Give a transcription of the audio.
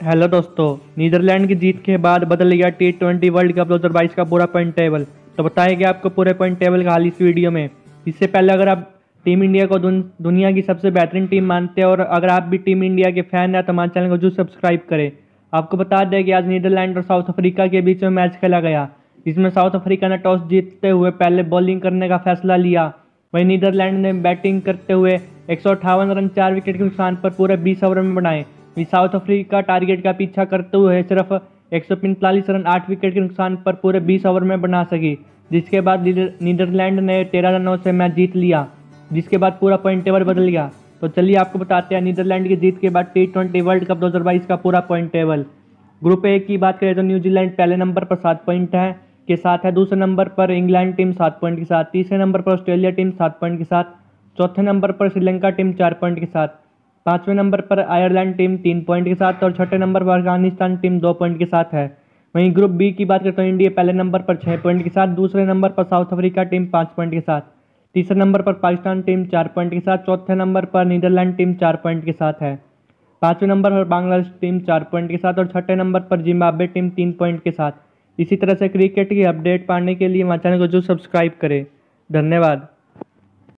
Hello दोस्तों Netherlands की जीत के बाद बदल गया टी ट्वेंटी वर्ल्ड कप दो का पूरा पॉइंट टेबल तो बताएँगे आपको पूरे पॉइंट टेबल का हाल इस वीडियो में। इससे पहले अगर आप टीम इंडिया को दुन, दुनिया की सबसे बेहतरीन टीम मानते हैं और अगर आप भी टीम इंडिया के फ़ैन हैं तो हमारे चैनल को ज़रूर सब्सक्राइब करें। आपको बता दें कि आज नीदरलैंड और साउथ अफ्रीका के बीच में मैच खेला गया। इसमें साउथ अफ्रीका ने टॉस जीतते हुए पहले बॉलिंग करने का फैसला लिया। वहीं नीदरलैंड ने बैटिंग करते हुए एक सौ अट्ठावन रन चार विकेट के नुकसान पर पूरे बीस ओवर में बनाए। साउथ अफ्रीका टारगेट का पीछा करते हुए सिर्फ़ एक सौ पैंतालीस रन, आठ विकेट के नुकसान पर पूरे 20 ओवर में बना सकी, जिसके बाद नीदरलैंड ने तेरह रनों से मैच जीत लिया, जिसके बाद पूरा पॉइंट टेबल बदल गया। तो चलिए आपको बताते हैं, नीदरलैंड की जीत के बाद टी ट्वेंटी वर्ल्ड कप दो हज़ार बाईस का पूरा पॉइंट टेबल। ग्रुप ए की बात करें तो न्यूजीलैंड पहले नंबर पर सात पॉइंट है, के साथ है दूसरे नंबर पर इंग्लैंड टीम सात पॉइंट के साथ, तीसरे नंबर पर ऑस्ट्रेलिया टीम सात पॉइंट के साथ, चौथे नंबर पर श्रीलंका टीम चार पॉइंट के साथ। पाँचवें नंबर पर आयरलैंड टीम तीन पॉइंट के साथ और छठे नंबर पर अफ़गानिस्तान टीम दो पॉइंट के साथ है। वहीं ग्रुप बी की बात करते हैं इंडिया पहले नंबर पर छः पॉइंट के साथ, दूसरे नंबर पर साउथ अफ्रीका टीम पाँच पॉइंट के साथ, तीसरे नंबर पर पाकिस्तान टीम चार पॉइंट के साथ, चौथे नंबर पर नीदरलैंड टीम चार पॉइंट के साथ है। पाँचवें नंबर पर बांग्लादेश टीम चार पॉइंट के साथ और छठे नंबर पर जिम्बाब्वे टीम तीन पॉइंट के साथ। इसी तरह से क्रिकेट की अपडेट पाने के लिए हमारे चैनल को जो सब्सक्राइब करें। धन्यवाद।